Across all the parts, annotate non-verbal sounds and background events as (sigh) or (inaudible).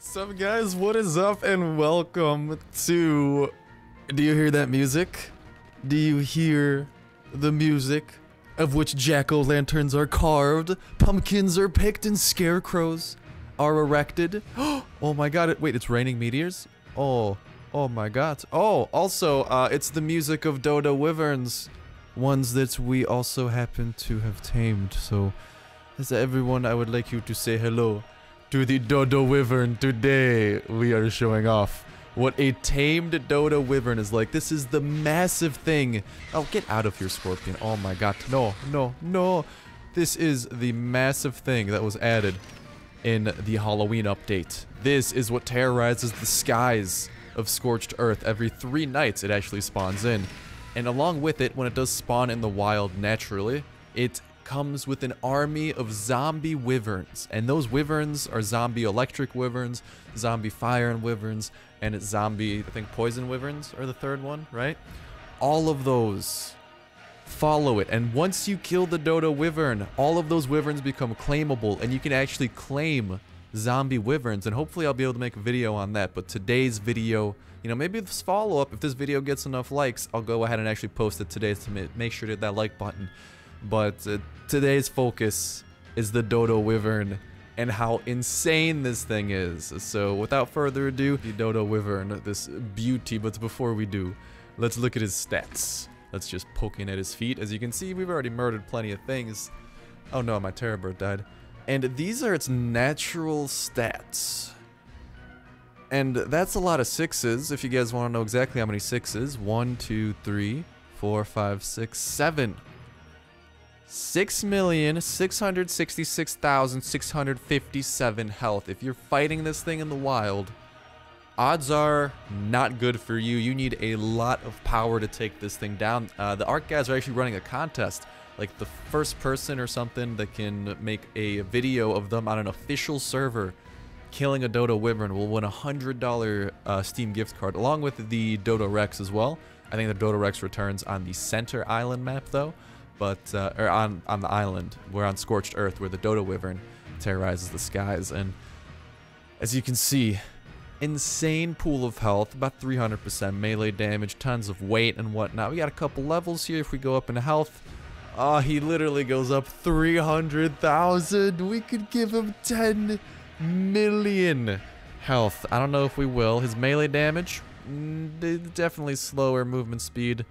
Sup guys, what is up and welcome to... Do you hear that music? Do you hear the music of which jack-o'-lanterns are carved, pumpkins are picked, and scarecrows are erected? (gasps) Oh my god, it, wait, it's raining meteors? Oh, oh my god. Oh, also, uh, it's the music of Dodo Wyverns, ones that we also happen to have tamed, so... As everyone, I would like you to say hello to the Dodo Wyvern. Today, we are showing off what a tamed Dodo Wyvern is like. This is the massive thing. Oh, get out of here, Scorpion. Oh my god. No, no, no. This is the massive thing that was added in the Halloween update. This is what terrorizes the skies of Scorched Earth. Every three nights, it actually spawns in. And along with it, when it does spawn in the wild naturally, it comes with an army of zombie wyverns. And those wyverns are zombie electric wyverns, zombie fire and wyverns, and it's zombie, I think poison wyverns are the third one, right? All of those follow it. And once you kill the Dodo Wyvern, all of those wyverns become claimable and you can actually claim zombie wyverns. And hopefully I'll be able to make a video on that. But today's video, you know, maybe this follow-up, if this video gets enough likes, I'll go ahead and actually post it today to make sure to hit that like button. But uh, today's focus is the Dodo Wyvern and how insane this thing is. So without further ado, the Dodo Wyvern, this beauty. But before we do, let's look at his stats. Let's just poking at his feet. As you can see, we've already murdered plenty of things. Oh no, my Terror Bird died. And these are its natural stats. And that's a lot of sixes, if you guys want to know exactly how many sixes. One, two, three, four, five, six, seven. Six million six hundred sixty-six thousand six hundred fifty-seven health. If you're fighting this thing in the wild, odds are not good for you. You need a lot of power to take this thing down. Uh, the ARK guys are actually running a contest. Like the first person or something that can make a video of them on an official server killing a Dodo Wyvern will win a $100 uh, Steam gift card along with the Dodo Rex as well. I think the Dodo Rex returns on the center island map though but uh, or on on the island. We're on scorched earth, where the Dodo Wyvern terrorizes the skies, and as you can see, insane pool of health, about 300% melee damage, tons of weight and whatnot. We got a couple levels here. If we go up in health, uh, he literally goes up 300,000. We could give him 10 million health. I don't know if we will. His melee damage, mm, definitely slower movement speed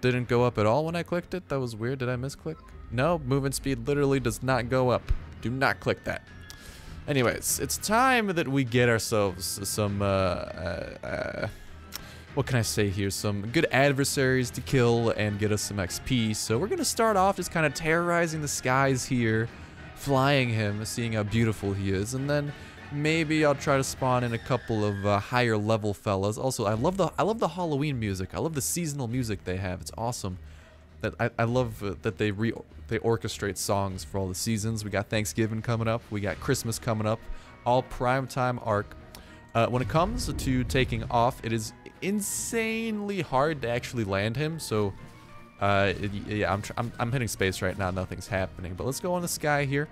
didn't go up at all when I clicked it. That was weird. Did I misclick? No, movement speed literally does not go up. Do not click that. Anyways, it's time that we get ourselves some, uh, uh, uh, what can I say here? Some good adversaries to kill and get us some XP. So we're going to start off just kind of terrorizing the skies here, flying him, seeing how beautiful he is, and then Maybe I'll try to spawn in a couple of uh, higher level fellas. Also, I love the I love the Halloween music. I love the seasonal music they have. It's awesome. That I, I love uh, that they re they orchestrate songs for all the seasons. We got Thanksgiving coming up. We got Christmas coming up. All prime time ARK. Uh, when it comes to taking off, it is insanely hard to actually land him. So, uh, it, yeah, I'm, I'm I'm hitting space right now. Nothing's happening. But let's go on the sky here,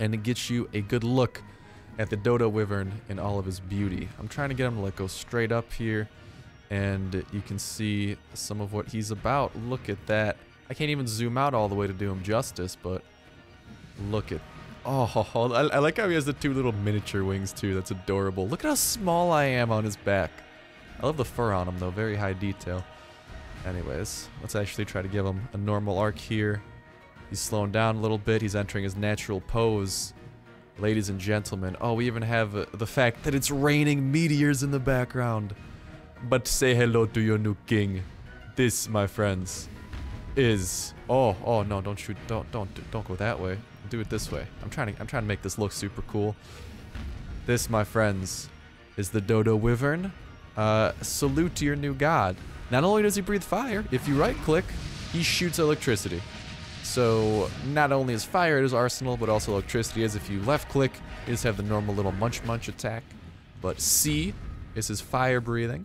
and it gets you a good look at the Dodo Wyvern in all of his beauty. I'm trying to get him to like go straight up here and you can see some of what he's about. Look at that. I can't even zoom out all the way to do him justice, but look at Oh, I, I, like how he has the two little miniature wings too. That's adorable. Look at how small I am on his back. I love the fur on him though. Very high detail. Anyways, let's actually try to give him a normal arc here. He's slowing down a little bit. He's entering his natural pose. Ladies and gentlemen, oh, we even have uh, the fact that it's raining meteors in the background. But say hello to your new king. This, my friends, is... Oh, oh, no, don't shoot. Don't, don't, don't go that way. Do it this way. I'm trying to, I'm trying to make this look super cool. This, my friends, is the Dodo Wyvern. Uh, salute to your new god. Not only does he breathe fire, if you right-click, he shoots electricity. So not only is fire his arsenal, but also electricity is if you left click, you just have the normal little munch munch attack. But C is his fire breathing.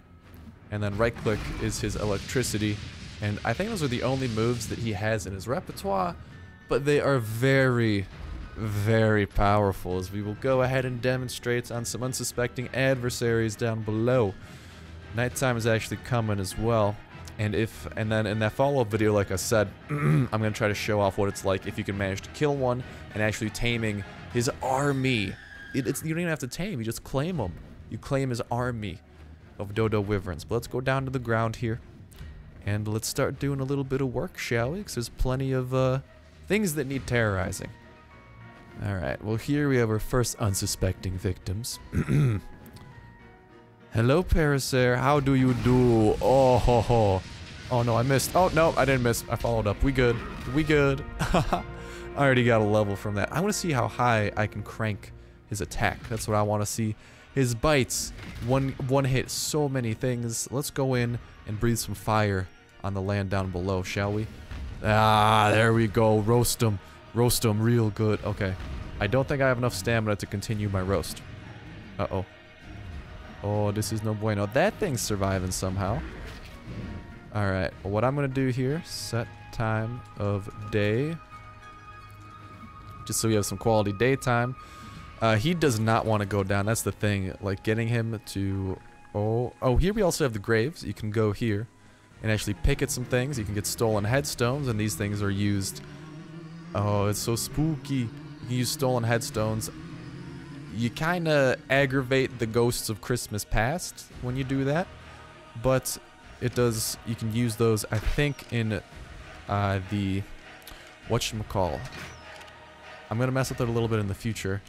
And then right click is his electricity. And I think those are the only moves that he has in his repertoire. But they are very, very powerful as we will go ahead and demonstrate on some unsuspecting adversaries down below. Nighttime is actually coming as well. And if and then in that follow-up video, like I said, (clears throat) I'm gonna try to show off what it's like if you can manage to kill one and actually taming his army. It, it's you don't even have to tame; you just claim them. You claim his army of Dodo Wyverns. But let's go down to the ground here, and let's start doing a little bit of work, shall we? Because there's plenty of uh, things that need terrorizing. All right. Well, here we have our first unsuspecting victims. (clears throat) Hello, Parasaur. How do you do? Oh, ho, ho. Oh, no, I missed. Oh, no, I didn't miss. I followed up. We good. We good. (laughs) I already got a level from that. I want to see how high I can crank his attack. That's what I want to see. His bites. One, one hit so many things. Let's go in and breathe some fire on the land down below, shall we? Ah, there we go. Roast him. Roast him real good. Okay. I don't think I have enough stamina to continue my roast. Uh-oh. Oh, this is no bueno. That thing's surviving somehow. Alright, what I'm to do here, set time of day. Just so we have some quality daytime. Uh, he does not want to go down. That's the thing. Like, getting him to... Oh, oh, here we also have the graves. You can go here and actually pick at some things. You can get stolen headstones, and these things are used... Oh, it's so spooky. You can use stolen headstones you kind of aggravate the ghosts of Christmas past when you do that, but it does. You can use those, I think, in uh, the whatchamacall. I'm gonna mess with it a little bit in the future,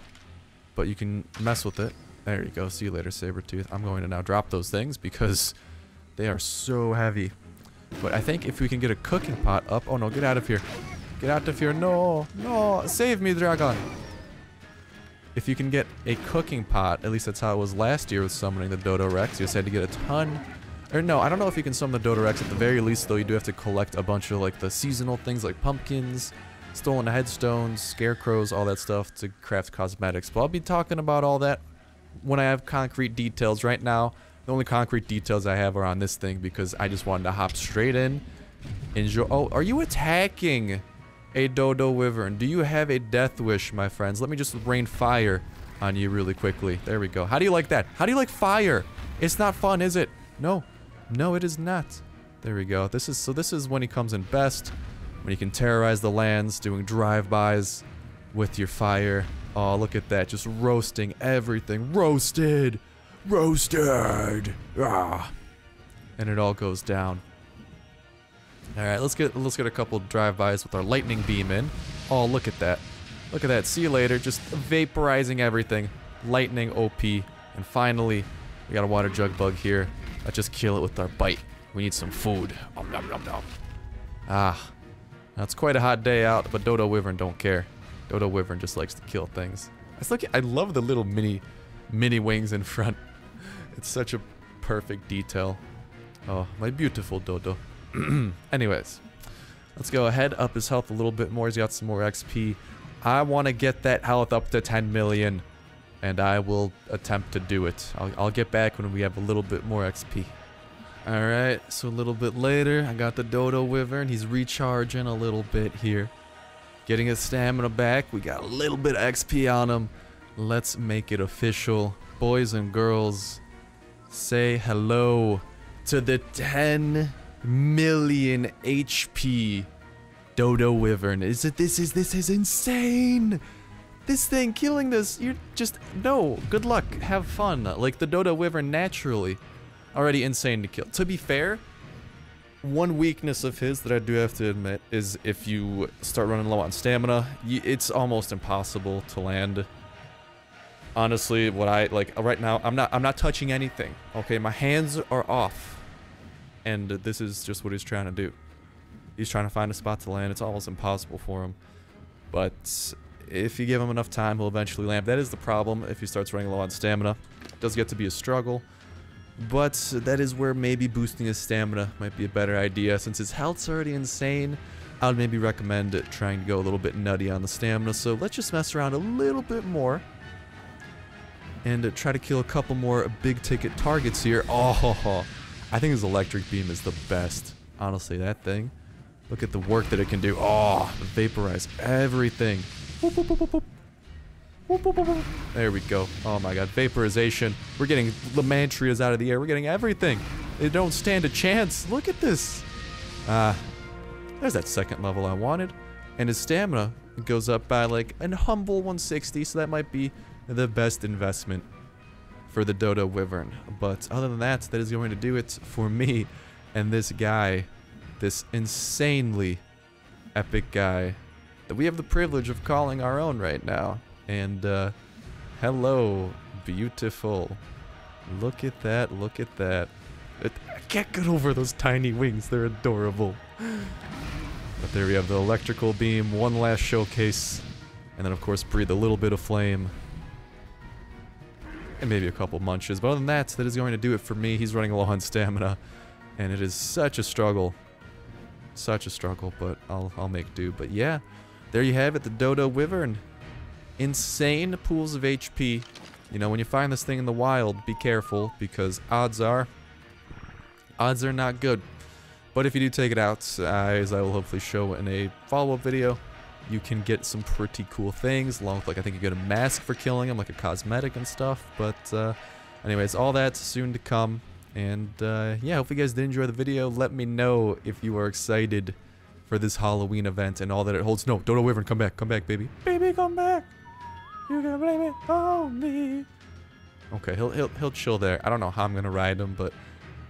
but you can mess with it. There you go. See you later, Sabretooth. I'm going to now drop those things because they are so heavy. But I think if we can get a cooking pot up... Oh no, get out of here. Get out of here. No, no, save me, dragon if you can get a cooking pot, at least that's how it was last year with summoning the Dodo Rex, you just had to get a ton. Or no, I don't know if you can summon the Dodo Rex. At the very least, though, you do have to collect a bunch of like the seasonal things like pumpkins, stolen headstones, scarecrows, all that stuff to craft cosmetics. But I'll be talking about all that when I have concrete details. Right now, the only concrete details I have are on this thing because I just wanted to hop straight in. Enjoy. Oh, are you attacking? A Dodo Wyvern. Do you have a death wish, my friends? Let me just rain fire on you really quickly. There we go. How do you like that? How do you like fire? It's not fun, is it? No. No, it is not. There we go. This is so this is when he comes in best. When you can terrorize the lands, doing drive-bys with your fire. Oh, look at that. Just roasting everything. Roasted! Roasted! Ah. And it all goes down. All right, let's get let's get a couple drive-bys with our lightning beam in. Oh, look at that. Look at that. See you later. Just vaporizing everything. Lightning OP. And finally, we got a water jug bug here. Let's just kill it with our bite. We need some food. Om nom nom nom. Ah. it's quite a hot day out, but Dodo Wyvern don't care. Dodo Wyvern just likes to kill things. I love the little mini mini wings in front. (laughs) It's such a perfect detail. Oh, my beautiful Dodo. (clears throat) Anyways, let's go ahead, up his health a little bit more. He's got some more XP. I want to get that health up to 10 million, and I will attempt to do it. I'll, I'll get back when we have a little bit more XP. Alright, so a little bit later, I got the Dodo Wyvern. He's recharging a little bit here. Getting his stamina back. We got a little bit of XP on him. Let's make it official. Boys and girls, say hello to the 10 million HP Dodo Wyvern. Is it this is this is insane. This thing killing this, you're just no, good luck. Have fun. Like the Dodo Wyvern naturally already insane to kill. To be fair, one weakness of his that I do have to admit is if you start running low on stamina, it's almost impossible to land. Honestly, what I like right now, I'm not I'm not touching anything. Okay, my hands are off and this is just what he's trying to do. He's trying to find a spot to land. It's almost impossible for him. But if you give him enough time, he'll eventually land. That is the problem if he starts running low on stamina. It does get to be a struggle. But that is where maybe boosting his stamina might be a better idea. Since his health's already insane, I would maybe recommend trying to go a little bit nutty on the stamina. So let's just mess around a little bit more. And try to kill a couple more big ticket targets here. Oh, (laughs) I think his electric beam is the best. Honestly, that thing. Look at the work that it can do. Oh, vaporize everything. There we go. Oh my god, vaporization. We're getting Lymantrias out of the air. We're getting everything. They don't stand a chance. Look at this. Ah, there's that second level I wanted. And his stamina goes up by like an humble 160, so that might be the best investment for the Dodo Wyvern. But other than that, that is going to do it for me and this guy, this insanely epic guy that we have the privilege of calling our own right now. And uh, hello, beautiful. Look at that, look at that. I can't get over those tiny wings, they're adorable. But there we have the electrical beam, one last showcase, and then of course breathe a little bit of flame. And maybe a couple munches, but other than that, that is going to do it for me. He's running low on stamina, and it is such a struggle. Such a struggle, but I'll, I'll make do. But yeah, there you have it, the Dodo Wyvern. Insane pools of HP. You know, when you find this thing in the wild, be careful, because odds are, odds are not good. But if you do take it out, uh, as I will hopefully show in a follow-up video, you can get some pretty cool things, along with, like, I think you get a mask for killing them, like a cosmetic and stuff. But, uh, anyways, all that's soon to come. And, uh, yeah, hopefully you guys did enjoy the video. Let me know if you are excited for this Halloween event and all that it holds. No, don't Dodo Wyvern, come back, come back, baby. Baby, come back. You can blame it on me. Okay, he'll, he'll, he'll chill there. I don't know how I'm going to ride him, but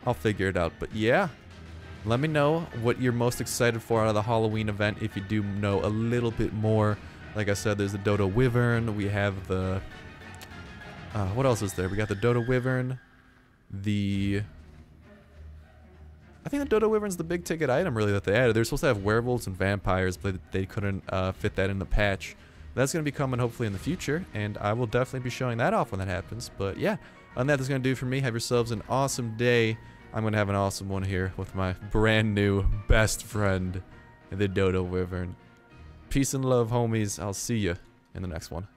I'll figure it out. But, yeah. Let me know what you're most excited for out of the Halloween event if you do know a little bit more. Like I said, there's the Dodo Wyvern. We have the... Uh, what else is there? We got the Dodo Wyvern. The... I think the Dodo Wyvern's the big ticket item, really, that they added. They're supposed to have werewolves and vampires, but they couldn't uh, fit that in the patch. That's going to be coming hopefully in the future, and I will definitely be showing that off when that happens. But yeah, on that, that's going to do for me. Have yourselves an awesome day. I'm to have an awesome one here with my brand new best friend, the Dodo Wyvern. Peace and love, homies. I'll see you in the next one.